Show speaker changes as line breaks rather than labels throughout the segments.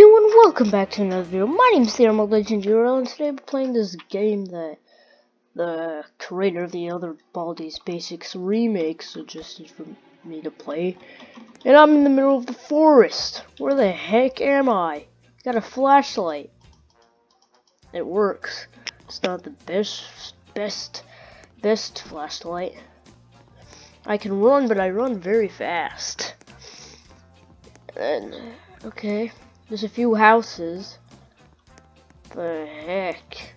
everyone, welcome back to another video. My name is The Emerald Legend Zero, and today we're playing this game that the creator of the other Baldi's Basics remake suggested for me to play. And I'm in the middle of the forest. Where the heck am I? Got a flashlight. It works. It's not the best, best, best flashlight. I can run, but I run very fast. And, okay. There's a few houses. The heck?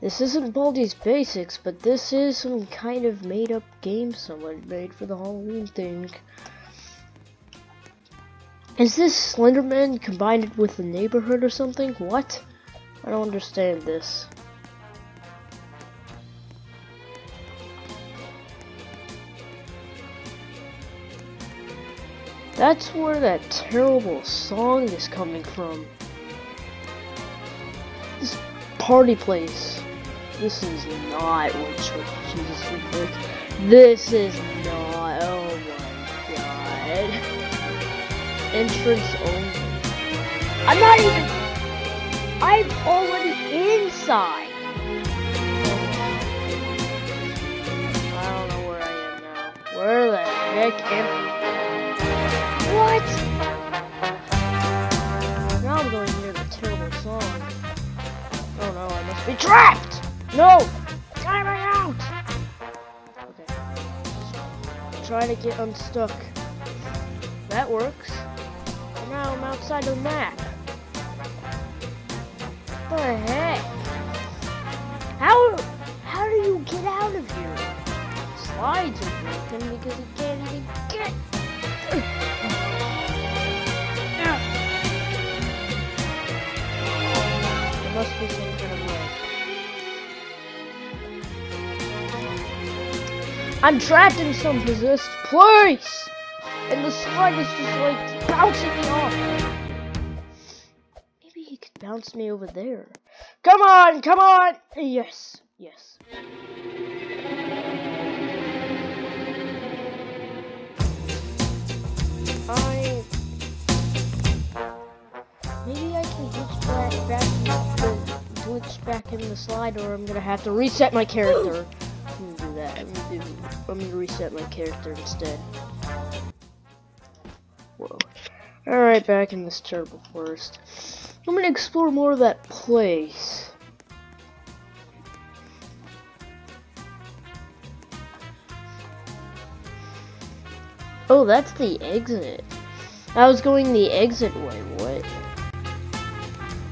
This isn't Baldi's Basics, but this is some kind of made up game someone made for the Halloween thing. Is this Slenderman combined with the neighborhood or something? What? I don't understand this. That's where that terrible song is coming from. This party place. This is not what Jesus would like. This is not. Oh my god. Entrance only. I'm not even. I'm already inside. I don't know where I am now. Where the heck am I? Now I'm going near the terrible song. Oh no, I must be trapped! No! Time me out! Okay. Try to get unstuck. That works. And now I'm outside the map. What the heck? I'm trapped in some possessed place! And the slide is just like bouncing me off. Maybe he could bounce me over there. Come on, come on! Yes, yes. I maybe I can glitch back, back glitch back in the slide, or I'm gonna have to reset my character. I'm gonna do that. I'm gonna, do, reset my character instead. Whoa. Alright, back in this terrible forest. I'm gonna explore more of that place. Oh, that's the exit. I was going the exit way, what?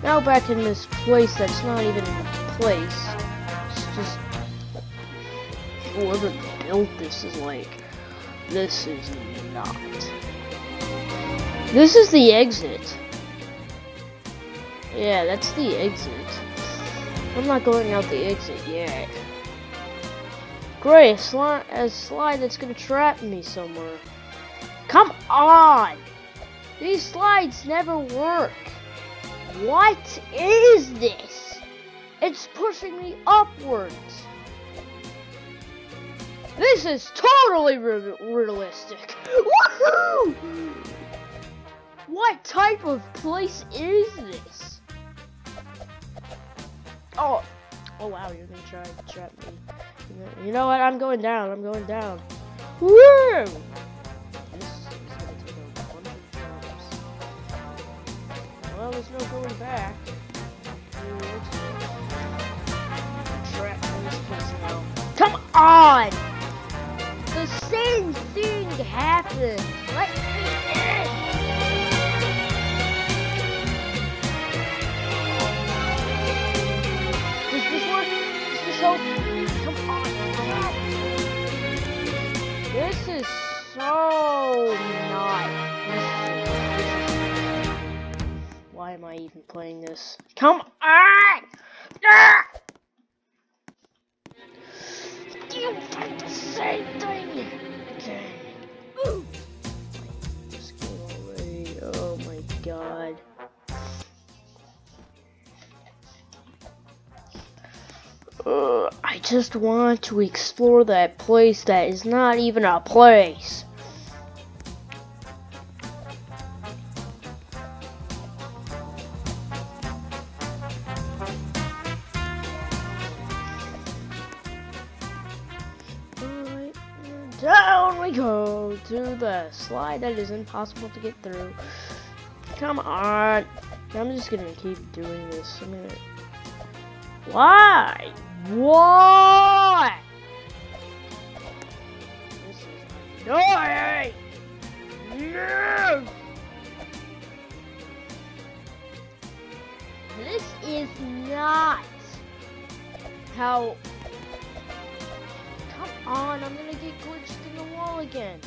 Now back in this place that's not even a place. Whoever built this is like... This is not. This is the exit. Yeah, that's the exit. I'm not going out the exit yet. Great, a slide, a slide that's gonna trap me somewhere. Come on! These slides never work. What is this? It's pushing me upwards. This is totally re realistic. Woohoo! What type of place is this? Oh, oh wow, you're gonna try to trap me. You know what? I'm going down. I'm going down. Woo! Well, there's no going back. Trap this place now. Come on! The same thing happened. Let me in. Does this work? Does this help? Come on. This is so not. Why am I even playing this? Come on! Ah! You did the same thing! god. Uh, I just want to explore that place that is not even a place. down we go to the slide that is impossible to get through. Come on. I'm just gonna keep doing this. I'm gonna... Why? Why? This is! No! This is not how... Come on, I'm gonna get glitched in the wall again.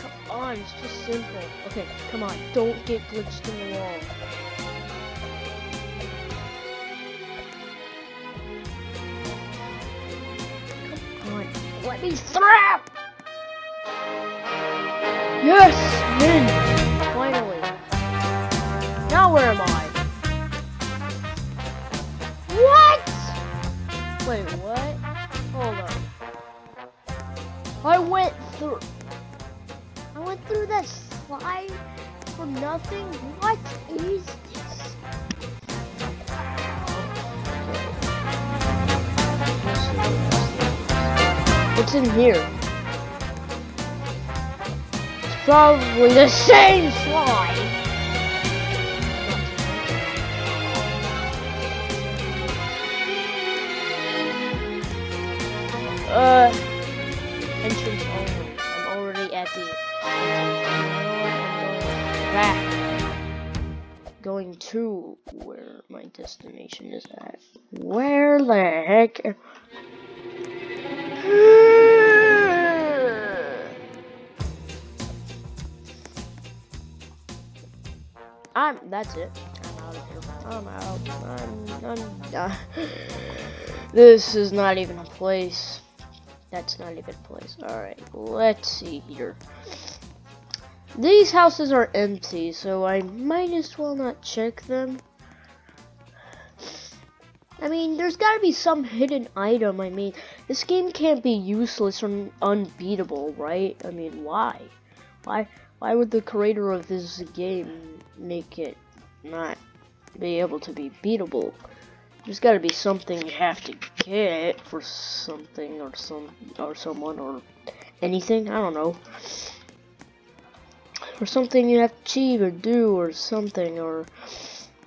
Come on, it's just simple. Okay, come on, don't get glitched in the wall. Come on, let me through! Yes, win! Finally. Now where am I? What? Wait, what? Slide for nothing. What is this? What's in here? It's probably the same slide. Uh, entrance only. I'm already at the. Back. Going to where my destination is at. Where the heck? I'm. That's it. I'm out of here. I'm out. I'm. I'm. Uh, this is not even a place. That's not even a place. Alright, let's see here. These houses are empty, so I might as well not check them. I mean, there's gotta be some hidden item. I mean, this game can't be useless or unbeatable, right? I mean, why? Why why would the creator of this game make it not be able to be beatable? There's got to be something you have to get for something or some or someone or anything. I don't know. Or something you have to achieve or do or something or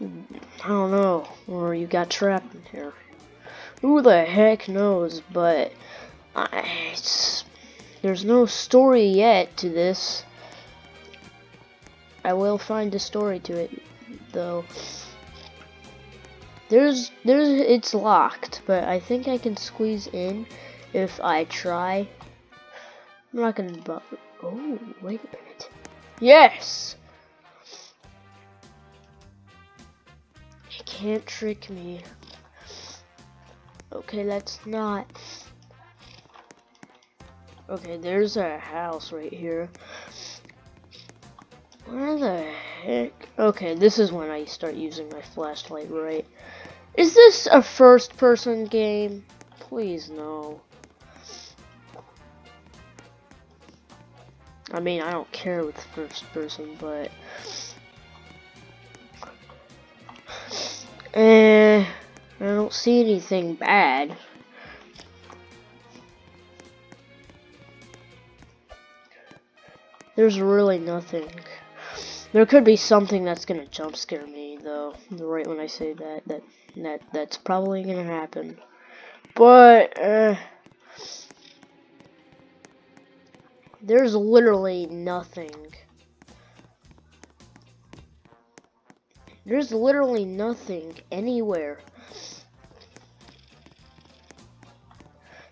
I don't know. Or you got trapped in here. Who the heck knows? But I, there's no story yet to this. I will find a story to it though. There's, there's, it's locked, but I think I can squeeze in if I try. I'm not gonna bother. Oh, wait a minute. Yes! You can't trick me. Okay, that's not. Okay, there's a house right here. Where the heck? Okay, this is when I start using my flashlight, right? Is this a first person game? Please no. I mean, I don't care with first person, but... Eh, I don't see anything bad. There's really nothing. There could be something that's gonna jump scare me, though. Right when I say that, that that that's probably gonna happen. But uh, there's literally nothing. There's literally nothing anywhere.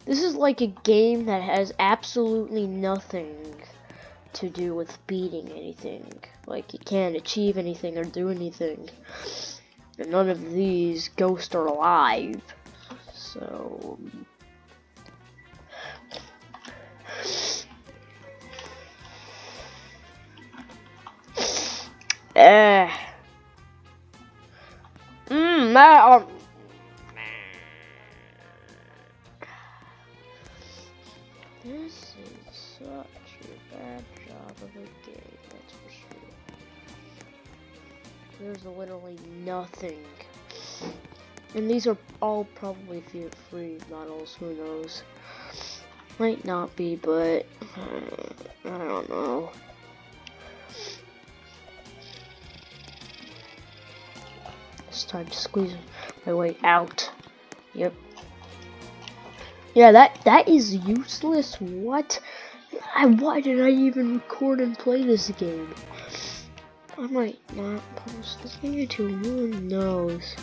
This is like a game that has absolutely nothing to do with beating anything. Like, you can't achieve anything or do anything. And none of these ghosts are alive. So... Eh. Mmm, um, This is such a bad job of a game, that's for sure. There's literally nothing. And these are all probably free models, who knows. Might not be, but I don't know. It's time to squeeze my way out. Yep. Yeah, that that is useless. What? I, why did I even record and play this game? I might not post this thing until who knows.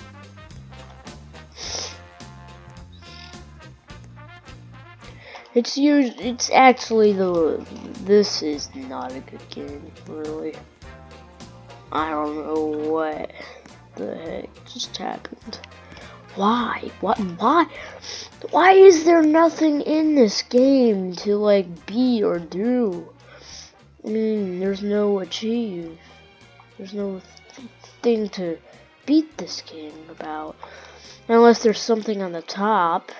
It's used. it's actually the this is not a good game, really. I don't know what the heck just happened. Why? What why why is there nothing in this game to like be or do? I mean, there's no achieve. There's no th thing to beat this game about. Unless there's something on the top.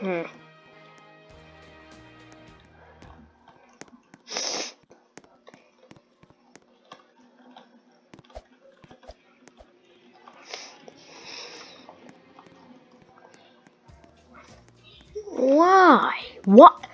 Hmm. What?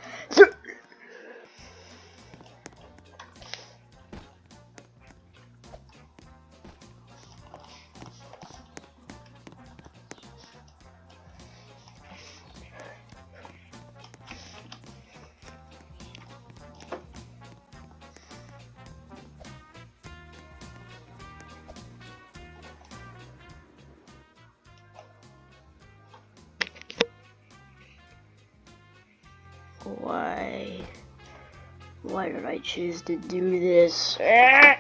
Why? Why did I choose to do this? Ah!